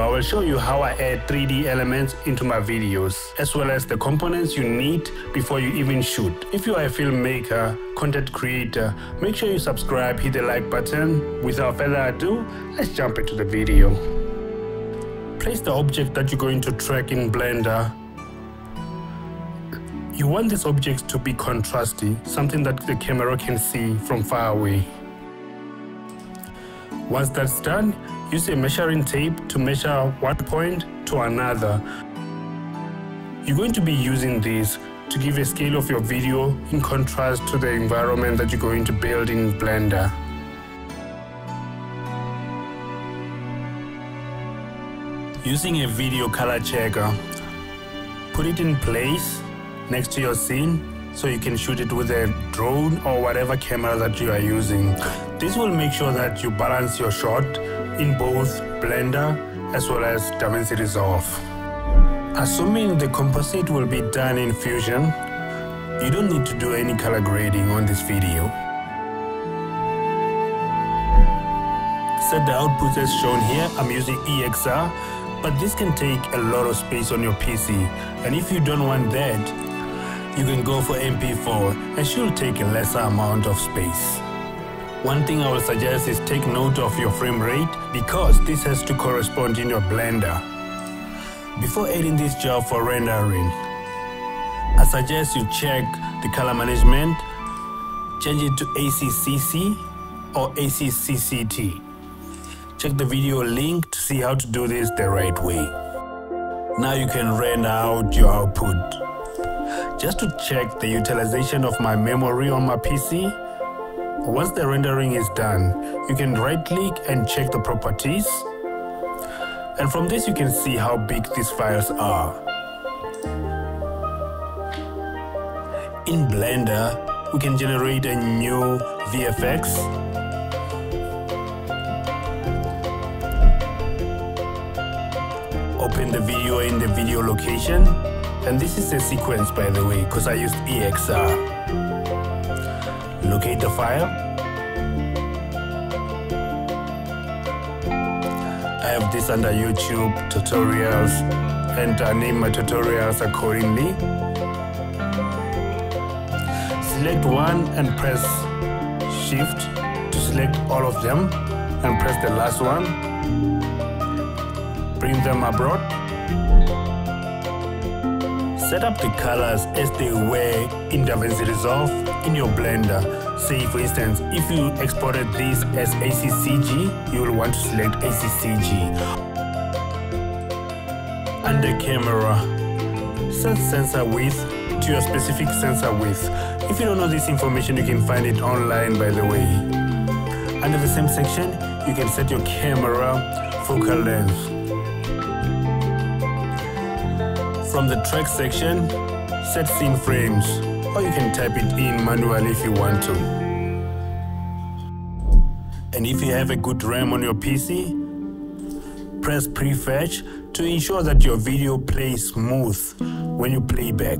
I will show you how I add 3D elements into my videos, as well as the components you need before you even shoot. If you are a filmmaker, content creator, make sure you subscribe, hit the like button. Without further ado, let's jump into the video. Place the object that you're going to track in Blender. You want this object to be contrasty, something that the camera can see from far away. Once that's done, use a measuring tape to measure one point to another. You're going to be using this to give a scale of your video in contrast to the environment that you're going to build in Blender. Using a video color checker, put it in place next to your scene so you can shoot it with a drone or whatever camera that you are using. This will make sure that you balance your shot in both Blender as well as DaVinci Resolve. Assuming the composite will be done in Fusion, you don't need to do any color grading on this video. Set the outputs as shown here, I'm using EXR, but this can take a lot of space on your PC. And if you don't want that, you can go for MP4 and she'll take a lesser amount of space. One thing I would suggest is take note of your frame rate because this has to correspond in your Blender. Before adding this job for rendering, I suggest you check the color management, change it to ACCC or ACEScct. Check the video link to see how to do this the right way. Now you can render out your output. Just to check the utilization of my memory on my PC, once the rendering is done, you can right click and check the properties. And from this you can see how big these files are. In Blender, we can generate a new VFX open the video in the video location and this is a sequence, by the way, because I used EXR. Locate the file. I have this under YouTube tutorials and I name my tutorials accordingly. Select one and press shift to select all of them and press the last one. Bring them abroad Set up the colors as they were in DaVinci Resolve in your Blender. Say for instance, if you exported this as ACEScg, you will want to select ACEScg. Under camera, set sensor width to your specific sensor width. If you don't know this information, you can find it online by the way. Under the same section, you can set your camera focal length. From the track section, set scene frames, or you can type it in manually if you want to. And if you have a good RAM on your PC, press prefetch to ensure that your video plays smooth when you play back.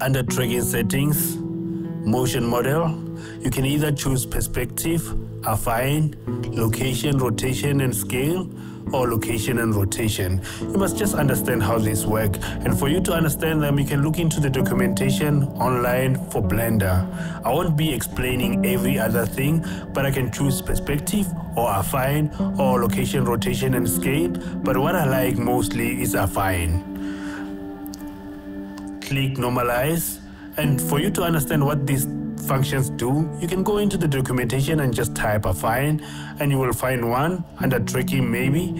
Under tracking settings, motion model, you can either choose perspective, affine, location, rotation, and scale, or location and rotation. You must just understand how these work. And for you to understand them, you can look into the documentation online for Blender. I won't be explaining every other thing, but I can choose perspective or affine or location, rotation, and scale. But what I like mostly is affine. Click normalize and for you to understand what these functions do, you can go into the documentation and just type affine and you will find one under tracking maybe.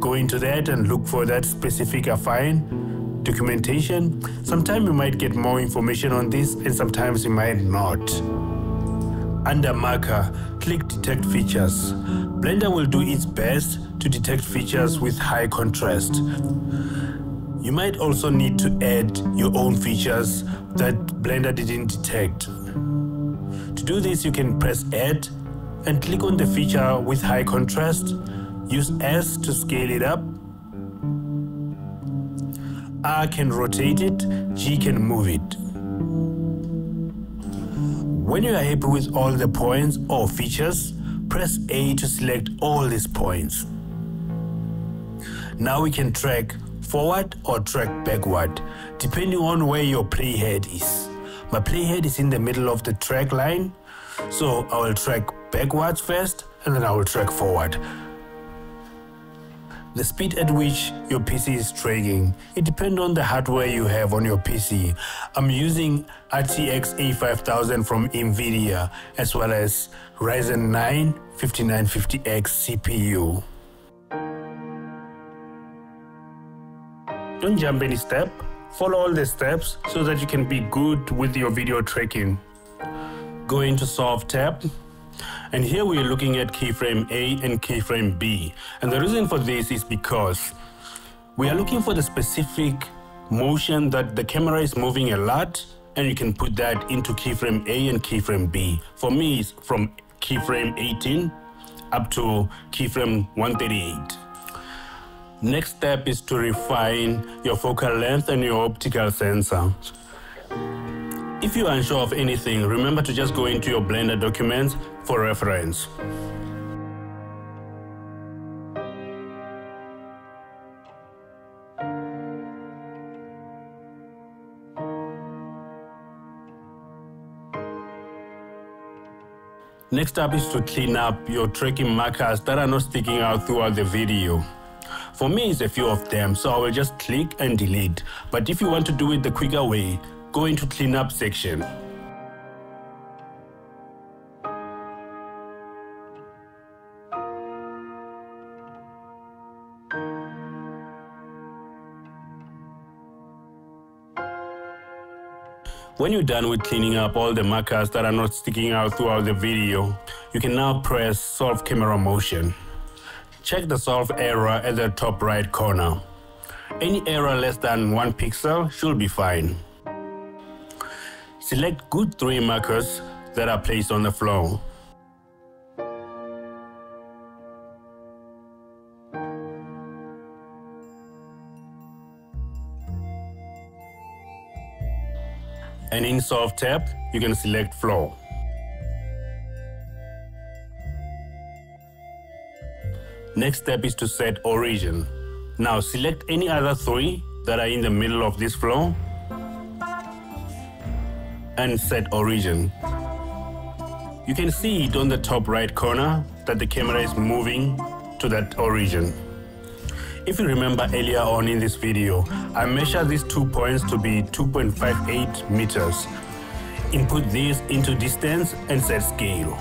Go into that and look for that specific uh, affine documentation. Sometimes you might get more information on this and sometimes you might not. Under marker, click detect features. Blender will do its best to detect features with high contrast. You might also need to add your own features that Blender didn't detect. To do this, you can press Add and click on the feature with high contrast. Use S to scale it up. R can rotate it, G can move it. When you are happy with all the points or features, press A to select all these points. Now we can track forward or track backward, depending on where your playhead is. My playhead is in the middle of the track line, so I will track backwards first and then I will track forward. The speed at which your PC is tracking, it depends on the hardware you have on your PC. I'm using RTX A5000 from NVIDIA as well as Ryzen 9 5950X CPU. Don't jump any step. Follow all the steps so that you can be good with your video tracking. Go into Solve tab and here we are looking at keyframe A and keyframe B. And the reason for this is because we are looking for the specific motion that the camera is moving a lot and you can put that into keyframe A and keyframe B. For me, it's from keyframe 18 up to keyframe 138. Next step is to refine your focal length and your optical sensor. If you're unsure of anything, remember to just go into your Blender documents for reference. Next up is to clean up your tracking markers that are not sticking out throughout the video. For me, it's a few of them, so I will just click and delete. But if you want to do it the quicker way, go into cleanup section. When you're done with cleaning up all the markers that are not sticking out throughout the video, you can now press Solve Camera Motion. Check the solve error at the top right corner. Any error less than one pixel should be fine. Select good three markers that are placed on the floor. And in Solve tab, you can select Floor. Next step is to set origin. Now select any other three that are in the middle of this floor and set origin. You can see it on the top right corner that the camera is moving to that origin. If you remember earlier on in this video, I measured these two points to be 2.58 meters. Input this into distance and set scale.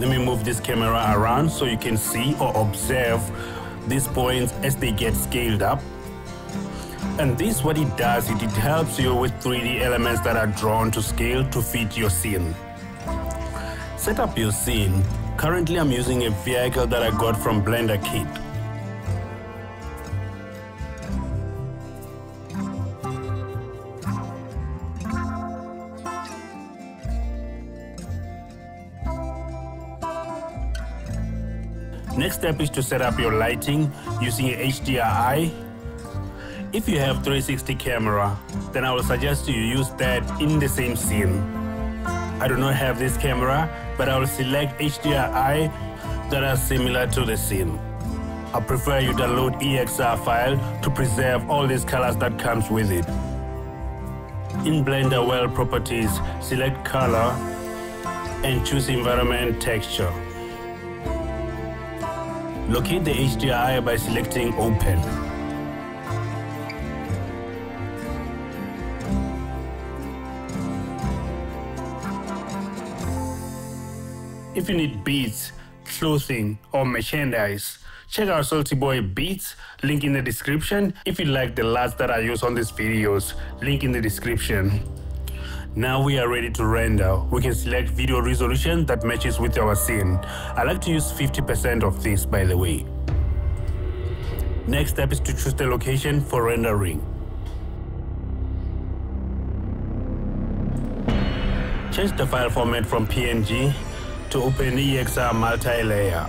Let me move this camera around so you can see or observe these points as they get scaled up and this what it does, it, it helps you with 3D elements that are drawn to scale to fit your scene. Set up your scene. Currently I'm using a vehicle that I got from BlenderKit. Next step is to set up your lighting using a HDRI if you have 360 camera, then I will suggest you use that in the same scene. I do not have this camera, but I will select HDRI that are similar to the scene. I prefer you download EXR file to preserve all these colors that comes with it. In Blender World Properties, select Color and choose Environment Texture. Locate the HDRI by selecting Open. If you need beats, clothing, or merchandise, check out Soulty Boi Beats, link in the description. If you like the LUTs that I use on these videos, link in the description. Now we are ready to render. We can select video resolution that matches with our scene. I like to use 50% of this by the way. Next step is to choose the location for rendering. Change the file format from PNG to OpenEXR multi-layer.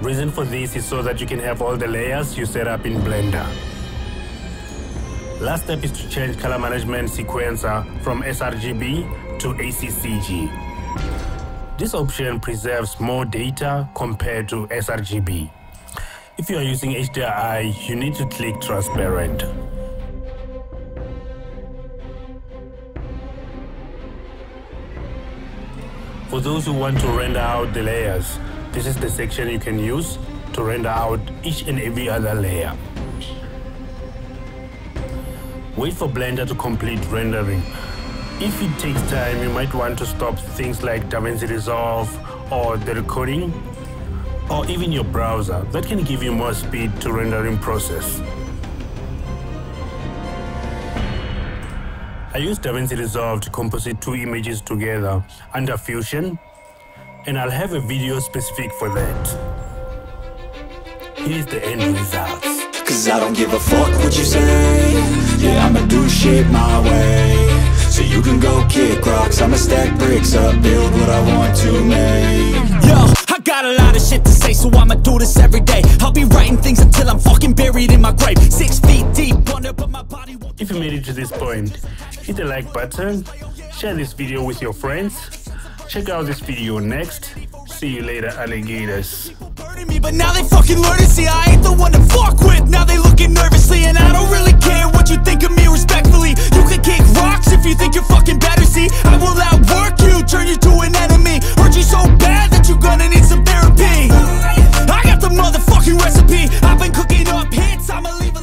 Reason for this is so that you can have all the layers you set up in Blender. Last step is to change color management sequencer from sRGB to ACEScg. This option preserves more data compared to sRGB. If you are using HDRI, you need to click transparent. For those who want to render out the layers, this is the section you can use to render out each and every other layer. Wait for Blender to complete rendering. If it takes time, you might want to stop things like DaVinci Resolve or the recording, or even your browser. That can give you more speed to rendering process. I use DaVinci Resolve to composite two images together under Fusion, and I'll have a video specific for that. Here's the end results. Cause I don't give a fuck what you say Yeah, I'ma do shit my way. So you can go kick rocks. I'ma stack bricks up, build what I want to make. Yo, I got a lot of shit to say So I'ma do this every day. I'll be writing things until I'm fucking buried in my grave. Six feet deep under, but my body won't If you made it to this point, hit the like button, share this video with your friends, check out this video next. See you later, alligators me, but now they fucking learn to see I ain't the one to fuck with. Now they looking nervously, and I don't really care what you think of me respectfully. You can kick rocks if you think you're fucking better, see? I will outwork you, turn you to an enemy. Hurt you so bad that you're gonna need some therapy. I got the motherfucking recipe. I've been cooking up hits, I'ma leave a